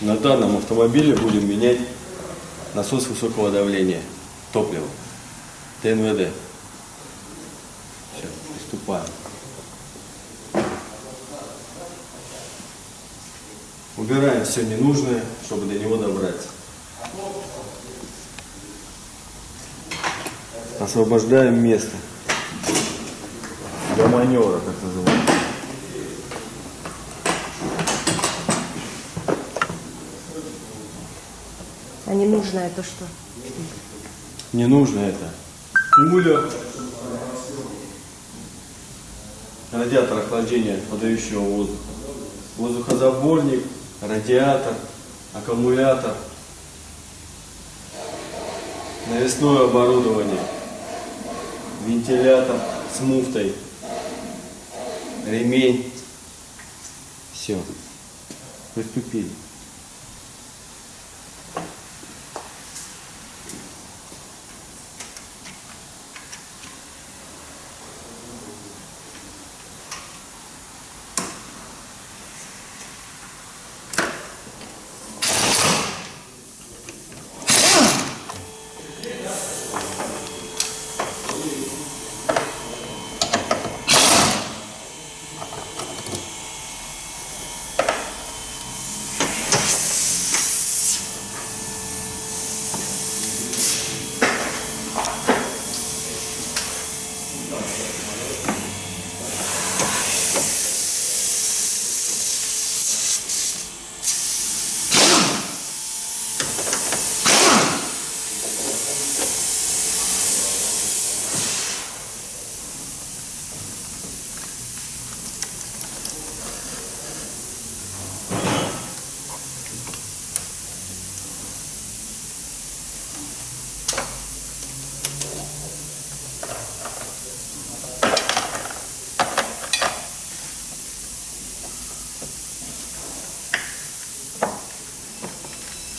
На данном автомобиле будем менять насос высокого давления, топливо, ТНВД. Все, приступаем. Убираем все ненужное, чтобы до него добраться. Освобождаем место для маневра, как называется. А не нужно это что? Не нужно это. Кулер. Радиатор охлаждения, подающего воздух. Воздухозаборник, радиатор, аккумулятор. Навесное оборудование. Вентилятор с муфтой. Ремень. Все. Приступили.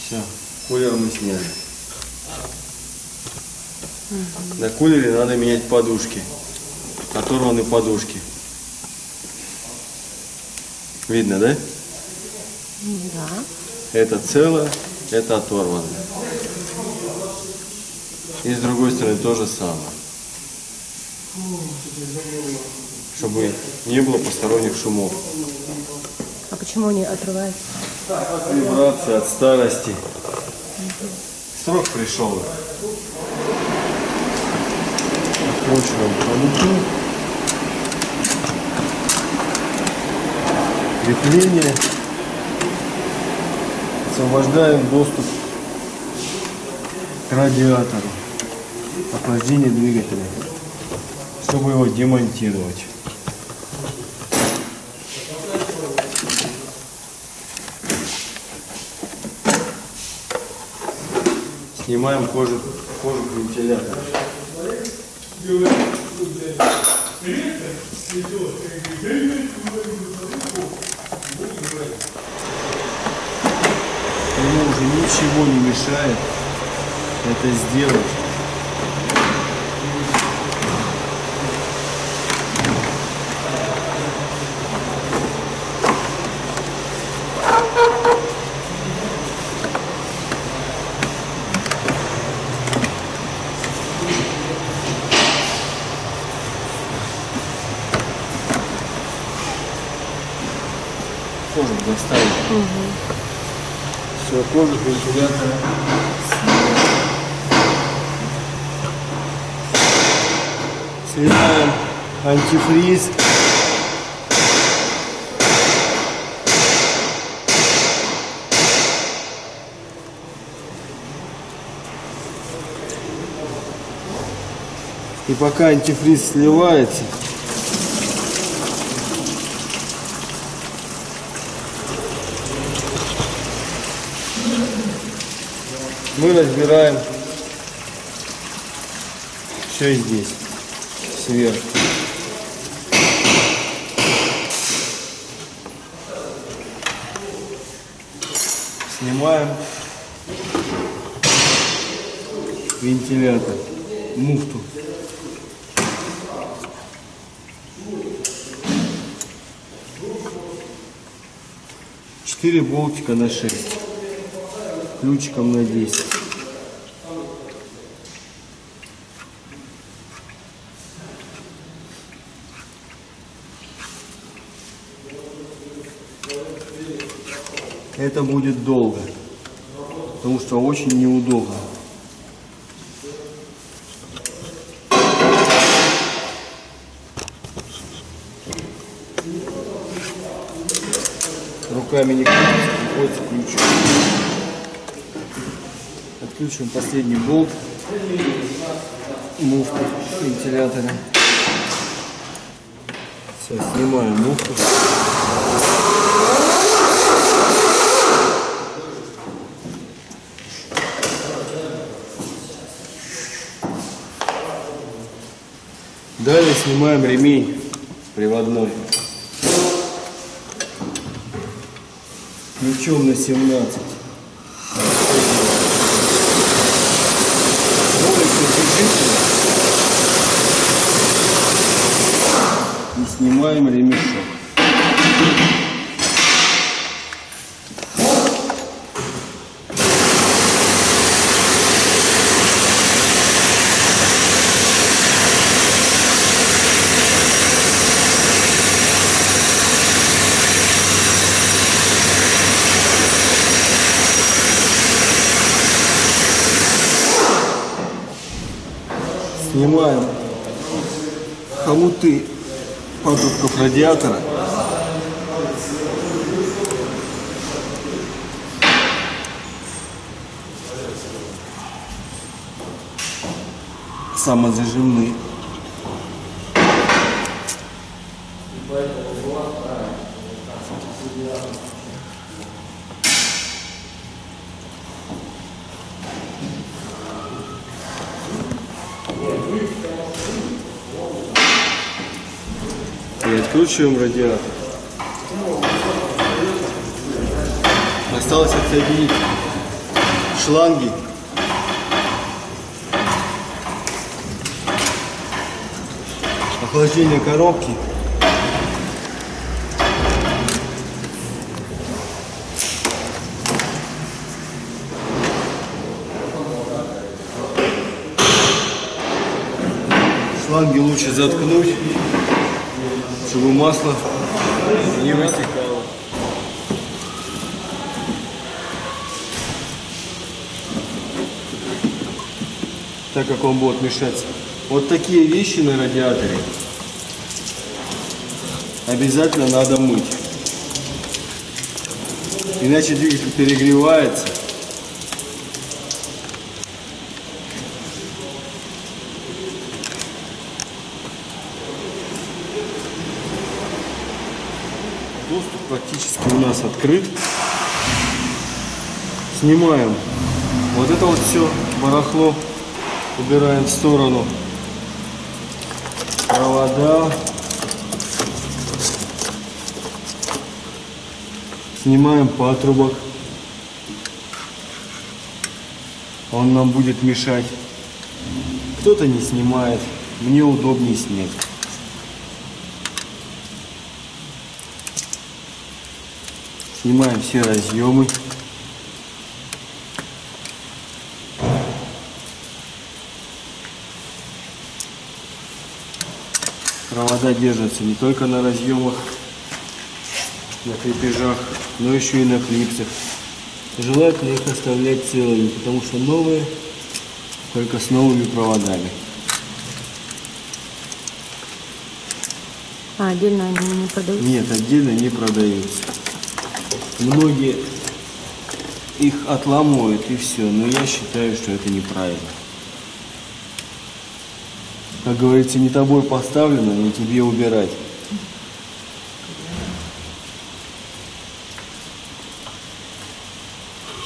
Все, кулер мы сняли. На кулере надо менять подушки. Оторваны подушки. Видно, да? Да. Это целое, это оторвано. И с другой стороны то же самое. Чтобы не было посторонних шумов. А почему они отрываются? От вибрации, от старости. Срок пришел. Откручиваем продукты. Крепление. Освобождаем доступ к радиатору. Охлаждение двигателя. Чтобы его демонтировать. Снимаем кожу, кожу вентилятора. Ему уже ничего не мешает это сделать. Кожу доставить. Все, кожух вентилятора. Снимаем антифриз. И пока антифриз сливается, мы разбираем все здесь, сверху. Снимаем вентилятор, муфту. Четыре болтика на шесть. ключиком на 10. Это будет долго, потому что очень неудобно. Руками не крутится, приходится ключом. Отключим последний болт муфты вентилятора. Все, снимаем муфту. Далее снимаем ремень приводной. Ключом на 17. Полностью держите. И снимаем ремешок. Снимаем хомуты патрубков радиатора. Самозажимные. И откручиваем радиатор. Осталось отсоединить шланги. Охлаждение коробки. Шланги лучше заткнуть чтобы масло не вытекало. Так как он будет мешать. Вот такие вещи на радиаторе обязательно надо мыть. Иначе двигатель перегревается. Доступ практически у нас открыт. Снимаем вот это вот все барахло, убираем в сторону. Провода. Снимаем патрубок. Он нам будет мешать. Кто-то не снимает. Мне удобнее снять. Снимаем все разъемы. Провода держатся не только на разъемах, на крепежах, но еще и на клипсах. Желательно их оставлять целыми, потому что новые только с новыми проводами. А отдельно они не продаются? Нет, отдельно не продаются. Многие их отламывают и все, но я считаю, что это неправильно. Как говорится, не тобой поставлено, не тебе убирать.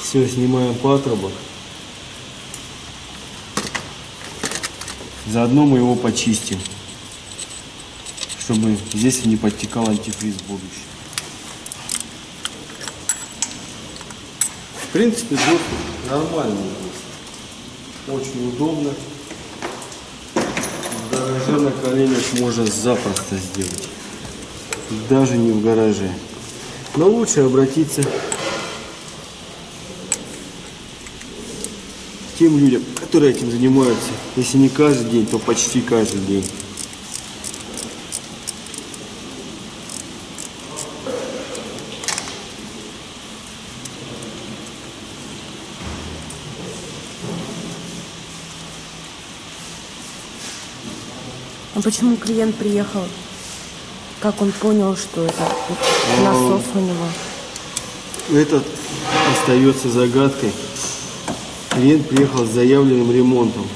Все, снимаем патрубок. Заодно мы его почистим, чтобы здесь не подтекал антифриз в будущем. В принципе, доступ нормальный есть. Очень удобно. Гараже на коленях можно запросто сделать. Даже не в гараже. Но лучше обратиться тем людям, которые этим занимаются, если не каждый день, то почти каждый день. Почему клиент приехал? Как он понял, что это насос у него? Этот остается загадкой. Клиент приехал с заявленным ремонтом.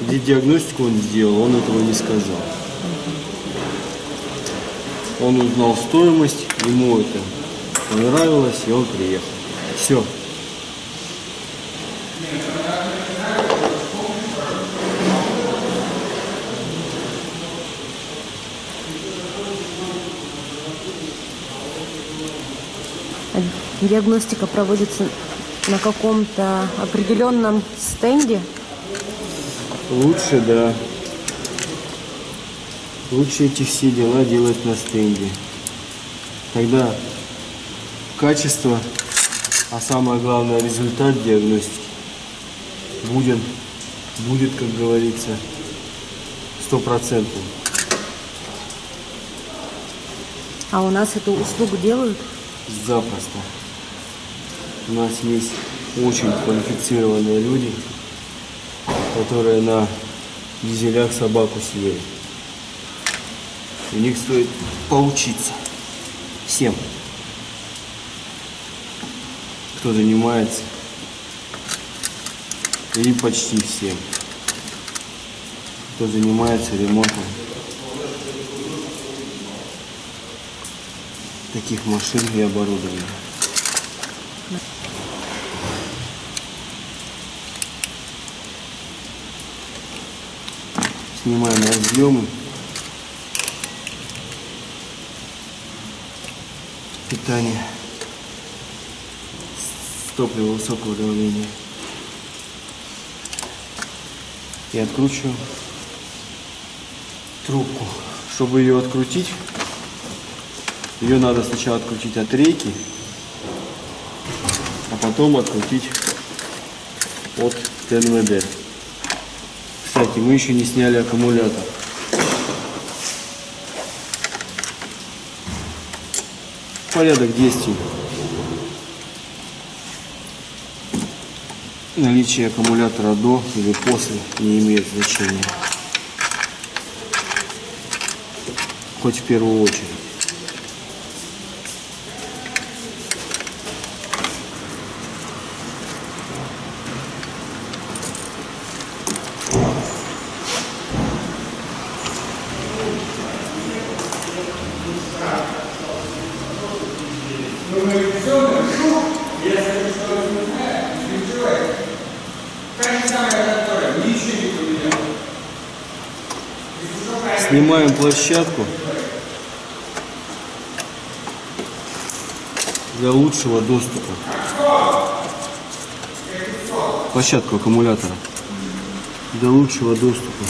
Где диагностику он сделал, он этого не сказал. Он узнал стоимость, ему это понравилось, и он приехал. Все. А Диагностика проводится на каком-то определенном стенде? Лучше, да. Лучше эти все дела делать на стенде. Тогда качество, а самое главное результат диагностики будет, будет как говорится, стопроцентным. А у нас эту услугу делают? Запросто. У нас есть очень квалифицированные люди, которые на дизелях собаку съели. У них стоит поучиться. Всем. Кто занимается. И почти всем. Кто занимается ремонтом таких машин и оборудования. Снимаем разъемы. Питание с топлива высокого давления. И откручиваем трубку. Чтобы ее открутить, ее надо сначала открутить от рейки, а потом открутить от ТНВД. Кстати, мы еще не сняли аккумулятор. Порядок действий. Наличие аккумулятора до или после не имеет значения. Хоть в первую очередь. Снимаем площадку для лучшего доступа. Площадку аккумулятора для лучшего доступа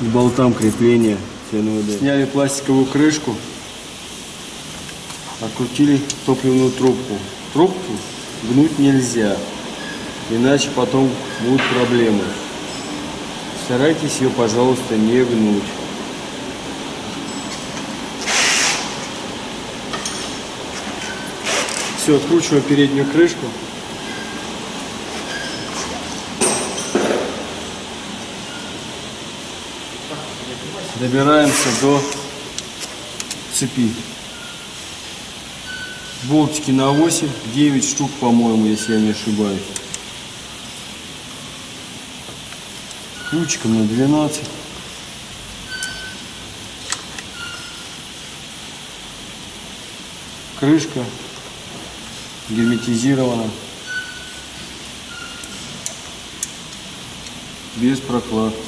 к болтам крепления ТНВД. Сняли пластиковую крышку, открутили топливную трубку. Трубку гнуть нельзя, иначе потом будут проблемы. Старайтесь ее, пожалуйста, не гнуть. Все, откручиваем переднюю крышку. Добираемся до цепи. Болтики на 8, 9 штук, по-моему, если я не ошибаюсь. Ключиком на 12. Крышка герметизирована. Без прокладки.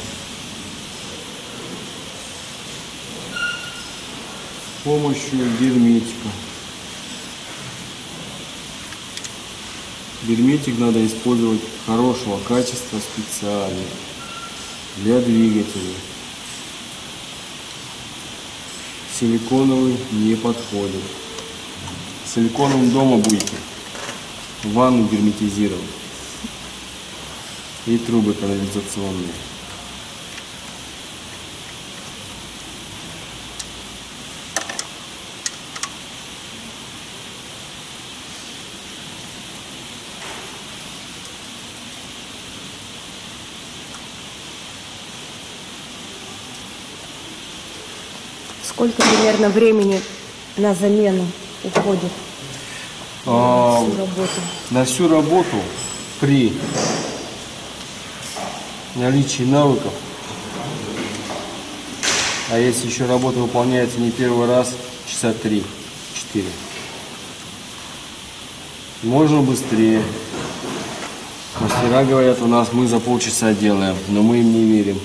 С помощью герметика. Герметик надо использовать хорошего качества специальный для двигателей. Силиконовый не подходит. Силиконовым дома будете. ванну герметизировать. И трубы канализационные. Сколько примерно времени на замену уходит А, на всю работу? на всю работу при наличии навыков, а если еще работа выполняется не первый раз, часа три-четыре. Можно быстрее. Мастера говорят, у нас мы за полчаса делаем, но мы им не верим.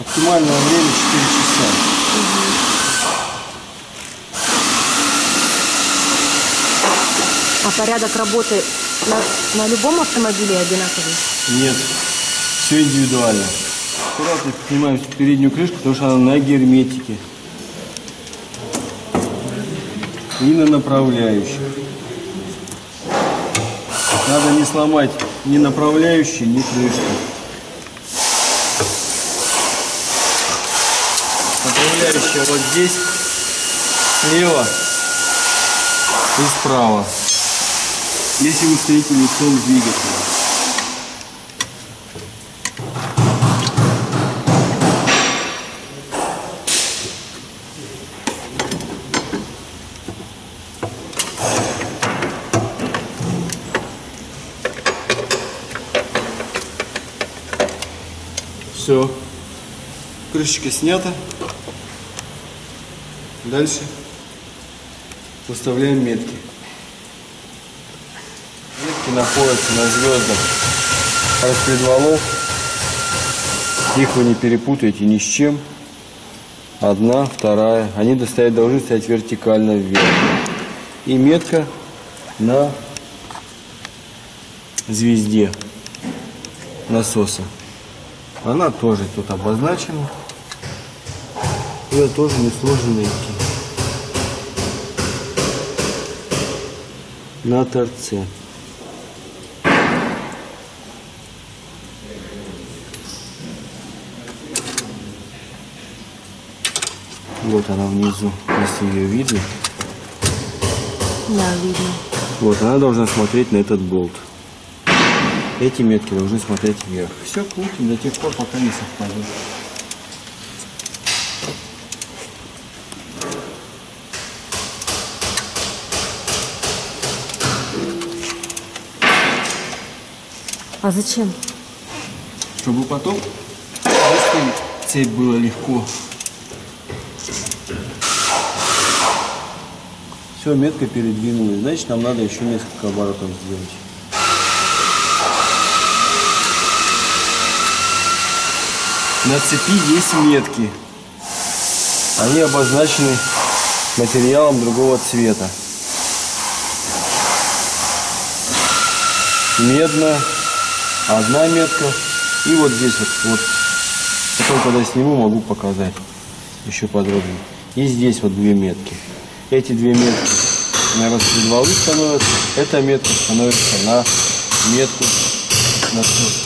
Оптимальное время 4 часа. А порядок работы на, на любом автомобиле одинаковый? Нет, все индивидуально. Аккуратно поднимаем переднюю крышку, потому что она на герметике. И на направляющих. Надо не сломать ни направляющие, ни крышку. Направляющая вот здесь, слева и справа. Если вы стоите лицом к двигателю. Все. Крышечка снята. Дальше выставляем метки. Находятся на звездах распредвалов. Их вы не перепутаете ни с чем. Одна, вторая. Они достоять, должны стоять вертикально вверх. И метка на звезде насоса. Она тоже тут обозначена. Ее тоже несложно найти. На торце. Вот она внизу, если ее видно. Да, видно. Вот, она должна смотреть на этот болт. Эти метки должны смотреть вверх. Все крутим до тех пор, пока не совпадет. А зачем? Чтобы потом выставить цепь было легко. Все, метка передвинулась. Значит, нам надо еще несколько оборотов сделать. На цепи есть метки. Они обозначены материалом другого цвета. Медно, одна метка. И вот здесь вот, вот. Потом, когда сниму, могу показать еще подробнее. И здесь вот две метки. Эти две метки на распредвалы становятся. Эта метка становится на метку насоса.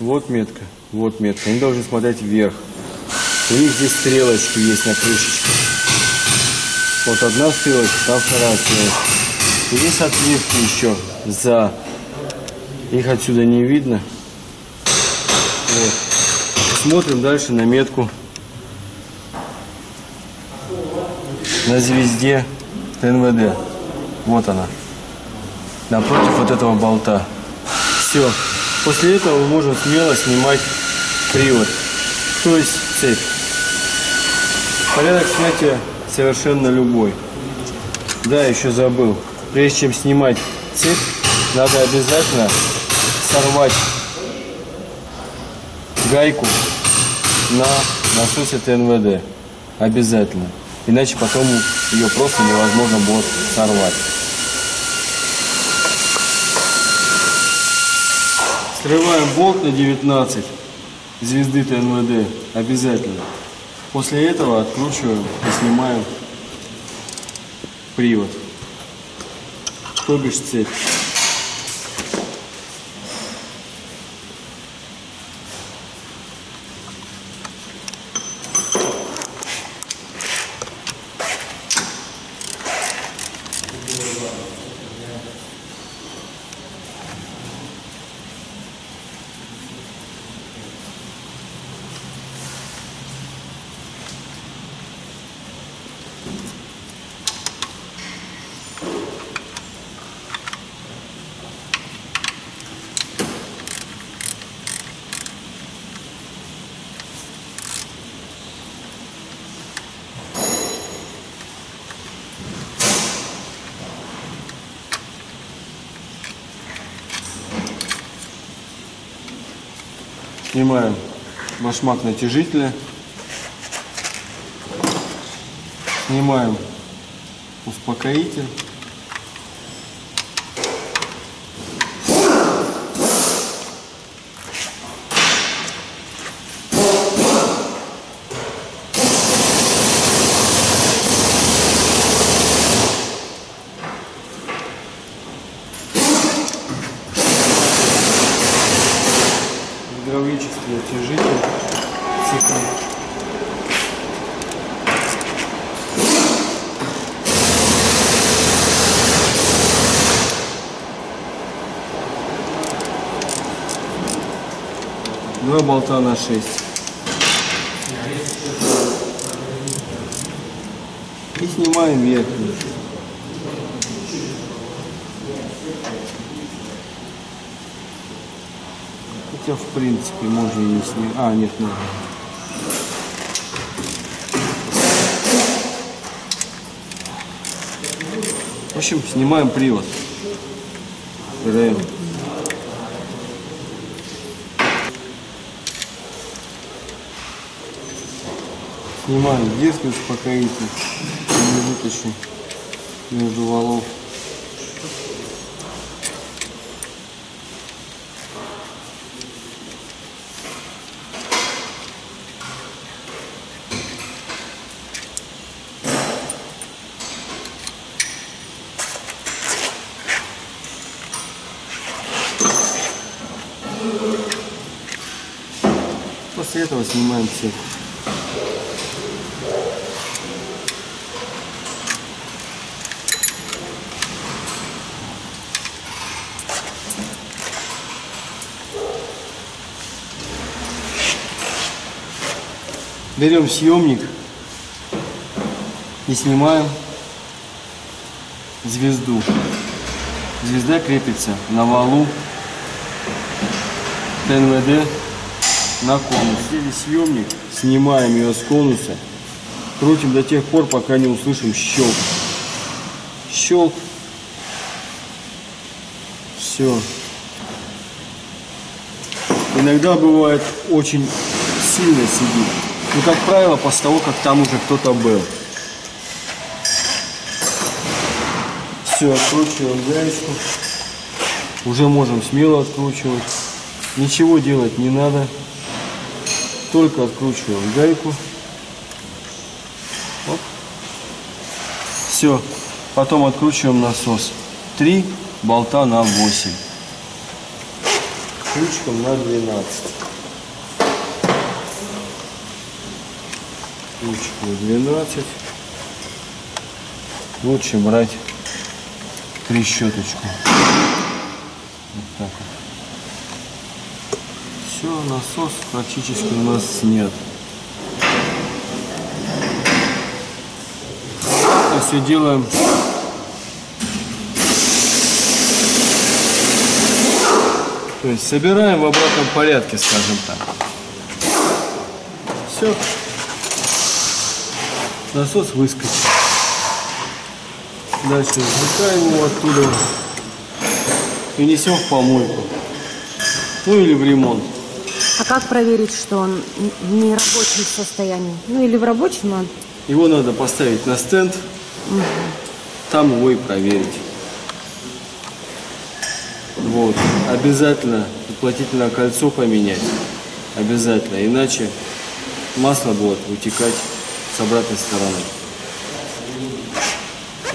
Вот метка, вот метка. Они должны смотреть вверх. У них здесь стрелочки есть на крышечке. Вот одна стрелочка, там вторая стрелочка. И Здесь отметки еще за. Их отсюда не видно. Вот. Смотрим дальше на метку на звезде ТНВД. Вот она. Напротив вот этого болта. Все. После этого мы можем смело снимать привод. То есть цепь. Порядок снятия совершенно любой. Да, еще забыл. Прежде чем снимать цепь, надо обязательно сорвать гайку на насосе ТНВД. Обязательно. Иначе потом ее просто невозможно будет сорвать. Срываем болт на 19 звезды ТНВД. Обязательно. После этого откручиваем и снимаем привод. То бишь цепь. Башмак натяжителя. Снимаем успокоитель. Болта на 6. И снимаем верхний. Хотя в принципе можно и не снимать. А, нет, надо. В общем, снимаем привод. РМ. Снимаем детский успокоитель. Не вытащим между валов. После этого снимаем цепь. Берем съемник и снимаем звезду. Звезда крепится на валу ТНВД на конус. Сели съемник, снимаем ее с конуса, крутим до тех пор, пока не услышим щелк. Щелк. Все. Иногда бывает очень сильно сидит. Ну, как правило, после того, как там уже кто-то был. Все, откручиваем гаечку. Уже можем смело откручивать. Ничего делать не надо. Только откручиваем гайку. Все. Потом откручиваем насос. Три болта на 8. Ключиком на 12. На 12. Лучше брать трещоточку. Вот так вот. Все, насос практически у нас снят. Это все делаем То есть собираем в обратном порядке, скажем так. Все. Насос выскочил. Дальше извлекаем его оттуда и несем в помойку. Ну или в ремонт. А как проверить, что он в нерабочем состоянии? Ну или в рабочем он? Его надо поставить на стенд, там его и проверить. Вот. Обязательно уплотнительное кольцо поменять обязательно, иначе масло будет утекать с обратной стороны.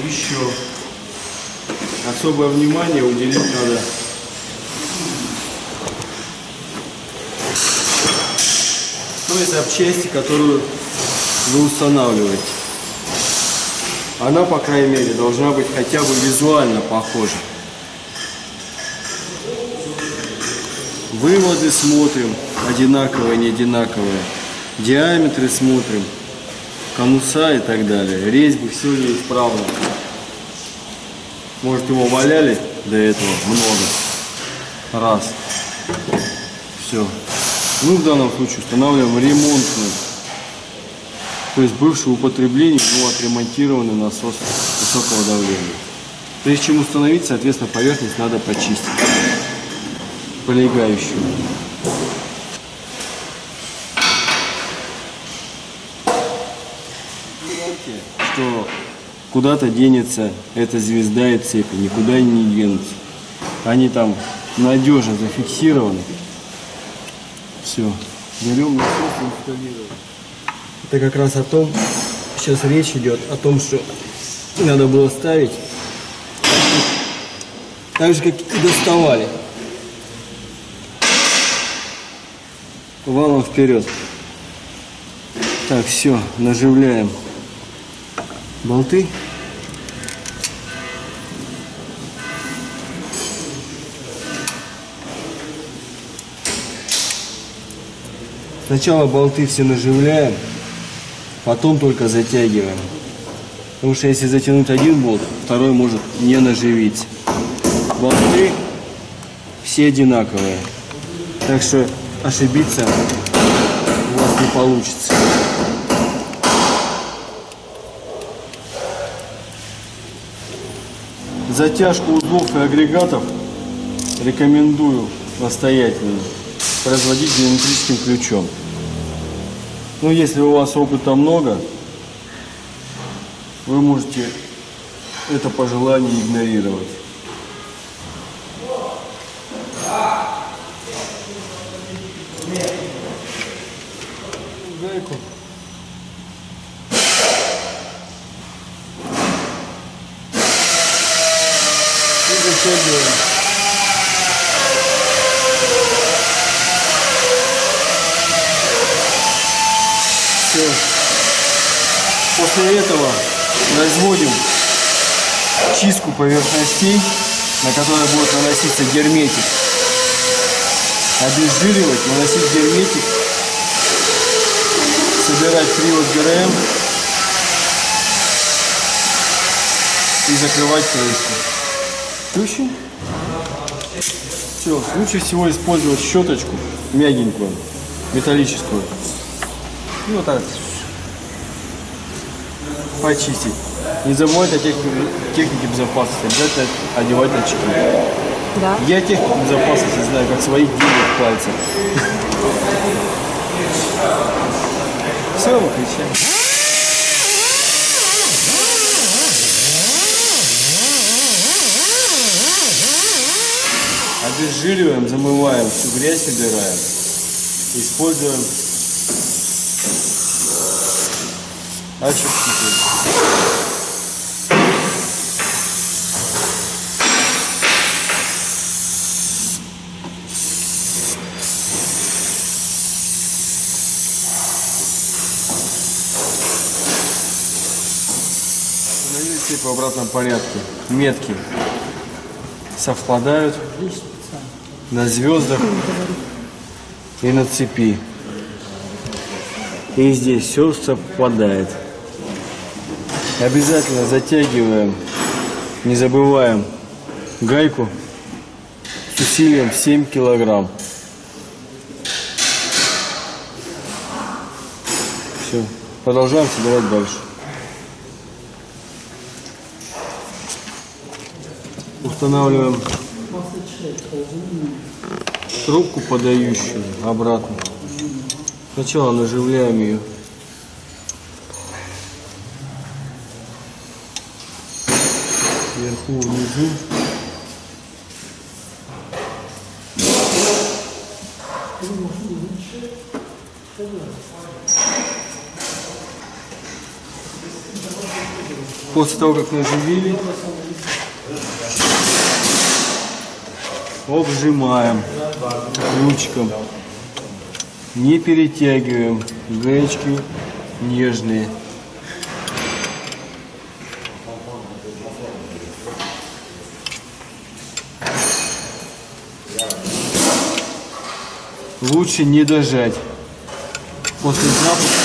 Еще особое внимание уделить надо той запчасти, которую вы устанавливаете. Она, по крайней мере, должна быть хотя бы визуально похожа. Выводы смотрим, одинаковые, не одинаковые. Диаметры смотрим, конуса и так далее. Резьбы все неисправно. Может его валяли до этого много раз. Все. Мы в данном случае устанавливаем ремонтную. То есть бывший в употреблении, но отремонтированный насос высокого давления. Прежде чем установить, соответственно, поверхность надо почистить. Полегающую. Что куда-то денется эта звезда и цепи, никуда не денутся. Они там надежно зафиксированы. Все. Берем насос и инсталлируем. Это как раз о том, сейчас речь идет о том, что надо было ставить так же, как и доставали. Валом вперед. Так, все, наживляем болты. Сначала болты все наживляем, потом только затягиваем. Потому что если затянуть один болт, второй может не наживиться. Болты все одинаковые. Так что ошибиться у вас не получится. Затяжку узлов и агрегатов рекомендую настоятельно производить геометрическим ключом. Ну, если у вас опыта много, вы можете это пожелание игнорировать. Гайку. И затягиваем. После этого производим чистку поверхностей, на которые будет наноситься герметик. Обезжиривать, наносить герметик, собирать привод ГРМ и закрывать крышку. Ключи. Все, лучше всего использовать щеточку мягенькую, металлическую. И вот так почистить. Не забывайте о технике, технике безопасности. Обязательно одевать очки. Да. Я технику безопасности знаю, как своих девять пальцев. Все, выключаем. Обезжириваем, замываем, всю грязь убираем. Используем очиститель. Установили цепь в обратном порядке. Метки совпадают на звездах и на цепи. И здесь все совпадает. Обязательно затягиваем, не забываем гайку с усилием 7 килограмм. Все, продолжаем собирать дальше. Устанавливаем трубку подающую обратно. Сначала наживляем ее. Вверху, внизу. После того, как наживили, обжимаем ключиком. Не перетягиваем. Гаечки нежные. Лучше не дожать. После запуска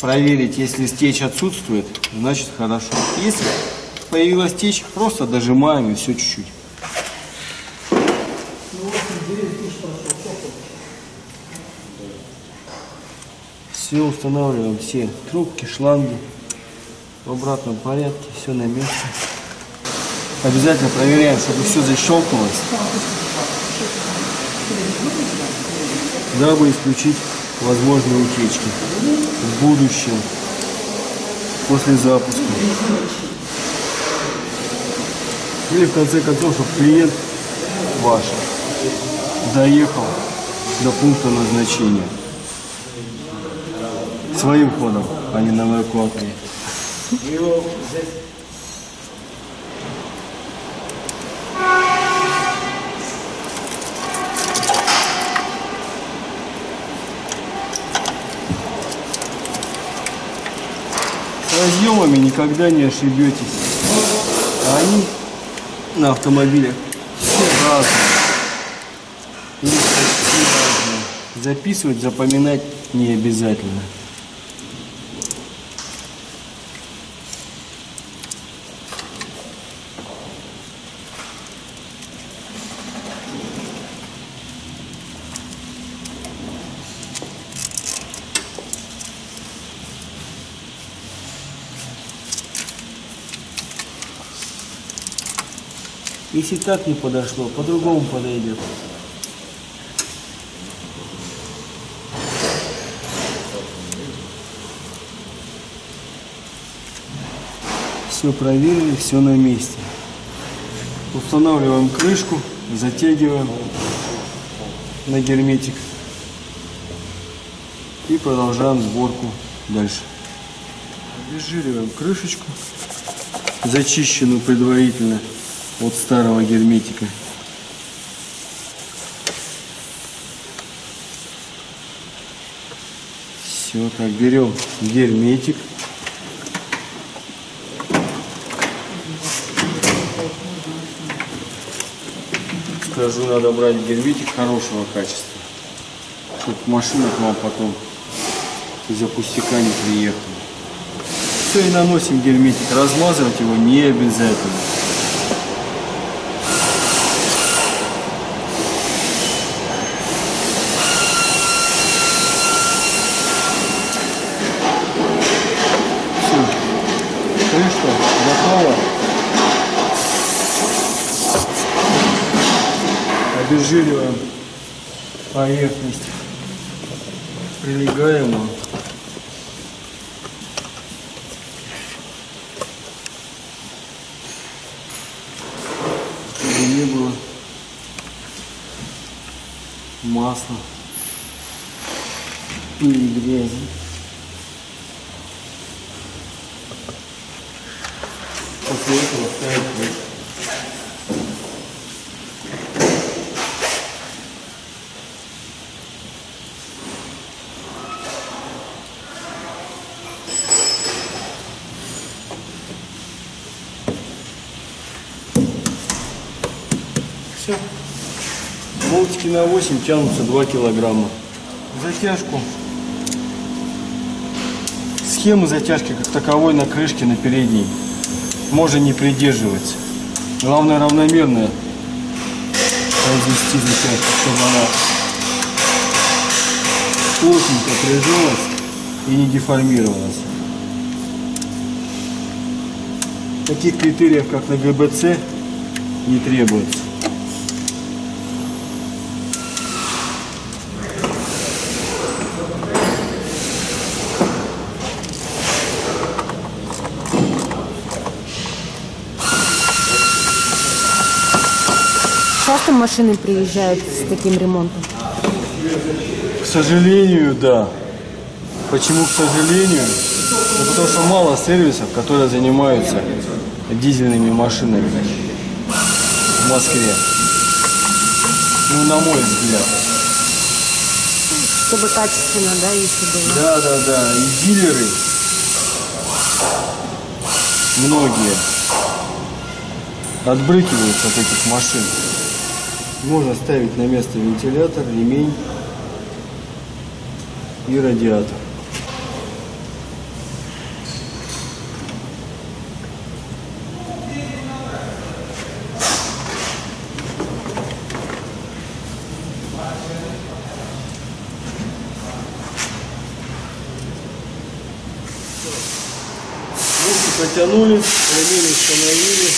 проверить, если стечь отсутствует, значит хорошо. Если появилась течь, просто дожимаем и все чуть-чуть. Все устанавливаем, все трубки, шланги в обратном порядке, все на месте. Обязательно проверяем, чтобы все защелкнулось, дабы исключить возможные утечки в будущем, после запуска. Или в конце концов, чтобы клиент ваш доехал до пункта назначения своим ходом, а не на эвакуаторе. С разъемами никогда не ошибетесь. А они на автомобилях все разные. Записывать, запоминать не обязательно. Если так не подошло, по-другому подойдет. Все проверили, все на месте. Устанавливаем крышку, затягиваем на герметик и продолжаем сборку дальше. Обезжириваем крышечку, зачищенную предварительно от старого герметика. Все, так, берем герметик. Скажу, надо брать герметик хорошего качества, чтобы машина к вам потом из-за пустяка не приехала. Все, и наносим герметик. Размазывать его не обязательно. Все. Крышка готова. Обезжириваем поверхность прилегаемую. Чтобы не было масла или грязи. После этого ставить крышку. Все. Болтики на 8 тянутся 2 килограмма. Затяжку. Схемы затяжки как таковой на крышке на передней можно не придерживаться. Главное равномерно произвести затяжку, чтобы она плотненько прижалась и не деформировалась. Таких критериев, как на ГБЦ, не требуется. Машины приезжают с таким ремонтом? К сожалению, да. Почему к сожалению? Ну, потому что мало сервисов, которые занимаются дизельными машинами в Москве. Ну, на мой взгляд. Чтобы качественно, да, если было. Да, да, да. И дилеры, многие, отбрыкиваются от этих машин. Можно ставить на место вентилятор, ремень и радиатор. Протянули, ремень установили.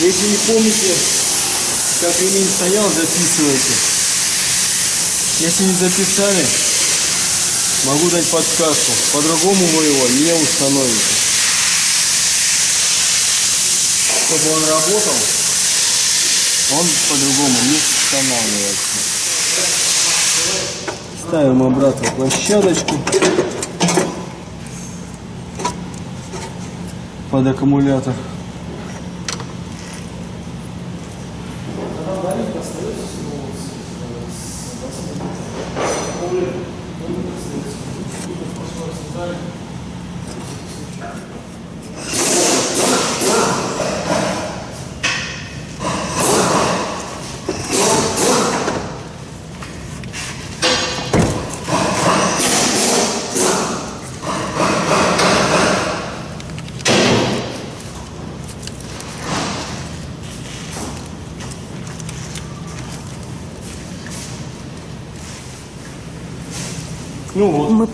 Если не помните, как ремень стоял, записывайте. Если не записали, могу дать подсказку. По-другому вы его не установите. Чтобы он работал, он по-другому не устанавливается. Ставим обратно площадочку под аккумулятор.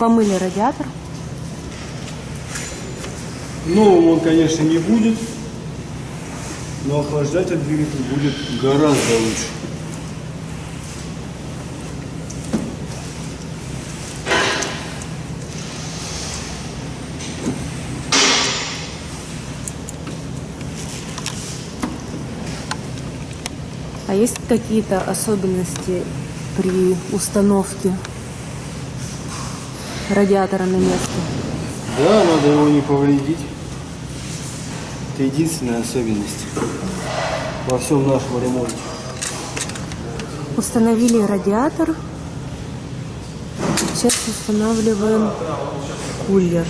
Помыли радиатор. Новым он, конечно, не будет, но охлаждатель двигатель будет гораздо лучше. А есть какие-то особенности при установке радиатора на место? Да, надо его не повредить. Это единственная особенность во всем нашем ремонте. Установили радиатор. Сейчас устанавливаем кулер.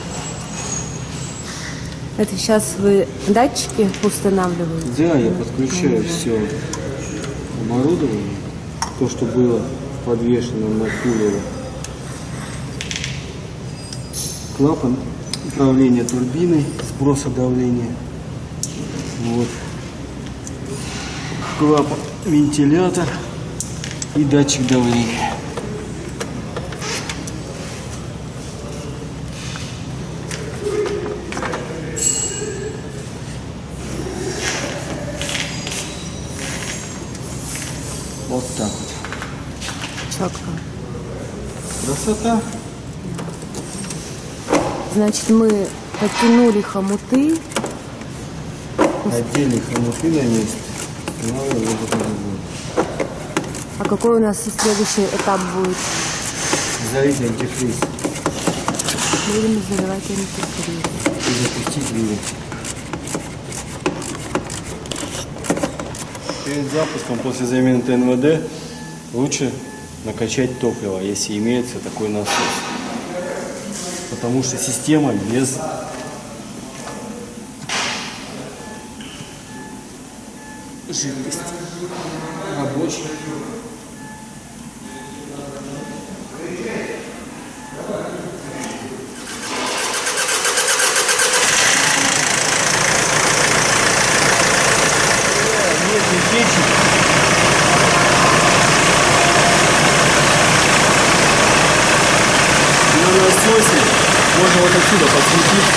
Это сейчас вы датчики устанавливаете? Да, я подключаю все оборудование, то, что было подвешено на кулере. Клапан управления турбиной, сброса давления. Вот. Клапан вентилятор и датчик давления. Вот так вот. Четко. Красота. Значит, мы подтянули хомуты. Отдельный хомуты на месте. По-другому. А какой у нас следующий этап будет? Залить антифриз Будем заливать антифриз. и запустить двигатель. Перед запуском, после замены ТНВД, лучше накачать топливо, если имеется такой насос. Потому что система без жидкости рабочая. Нет утечек. На насосе можно вот отсюда подсветить.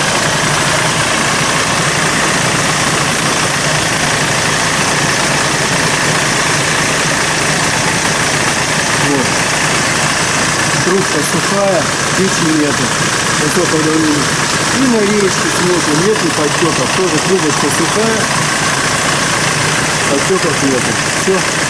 Вот. Трубка сухая, печи нету. Высокого давления. И на речке снизу нету подтеков. Тоже трубочка сухая. Подтеков нету. Все.